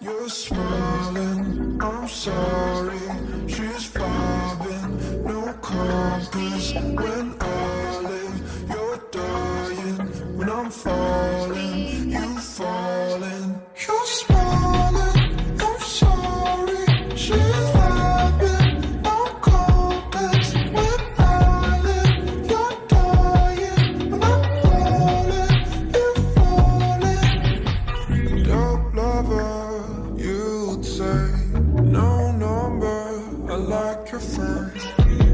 You're smiling, I'm sorry. you.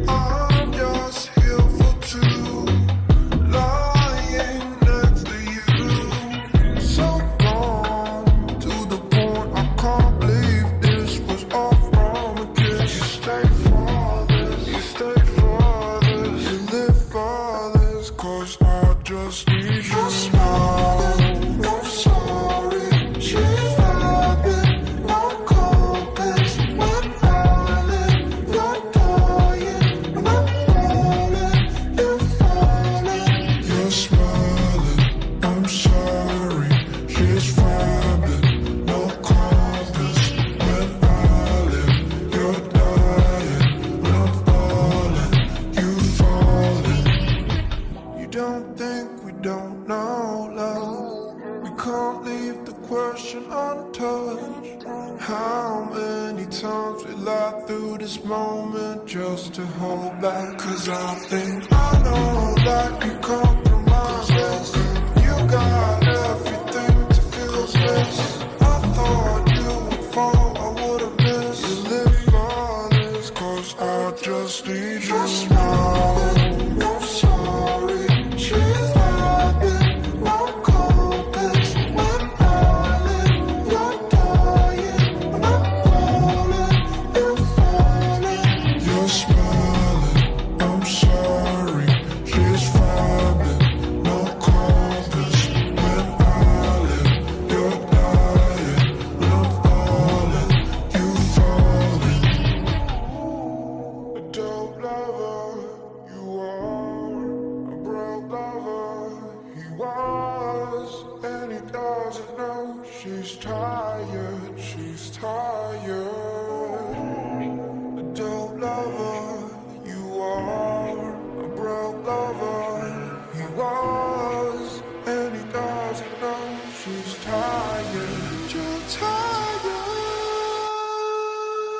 untouched. How many times we lied through this moment Just to hold back? Cause I think I know that you compromise You got everything to feel this